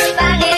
everybody